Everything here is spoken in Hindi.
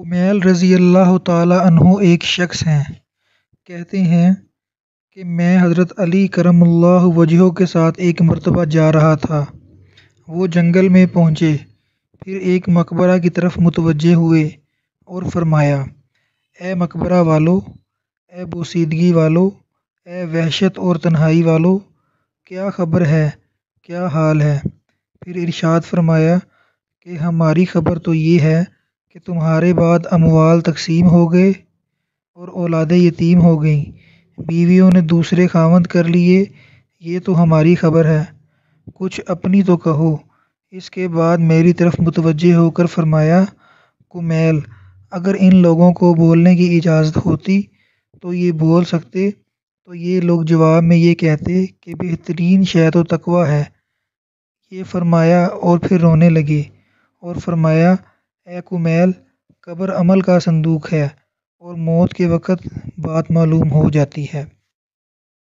कुमैल रज़ी अल्लाह तहो एक शख्स हैं। कहते हैं कि मैं हज़रत अली करमल्ला वजह के साथ एक मरतबा जा रहा था। वो जंगल में पहुँचे, फिर एक मकबरा की तरफ़ मुतवजह हुए और फरमाया, ए मकबरा वालो, ए बोसीदगी वालो, ए वहशत और तन्हाई वालो, क्या ख़बर है, क्या हाल है? फिर इरशाद फरमाया, कि हमारी ख़बर तो ये है कि तुम्हारे बाद अमवाल तकसीम हो गए और औलाद यतीम हो गई। बीवियों ने दूसरे खावंद कर लिए, ये तो हमारी ख़बर है। कुछ अपनी तो कहो। इसके बाद मेरी तरफ़ मुतवजह होकर फरमाया, कुमैल, अगर इन लोगों को बोलने की इजाज़त होती तो ये बोल सकते तो ये लोग जवाब में ये कहते कि बेहतरीन शय तो तकवा है। ये फरमाया और फिर रोने लगे और फरमाया ए कुमैल कब्र अमल का संदूक है और मौत के वक़्त बात मालूम हो जाती है।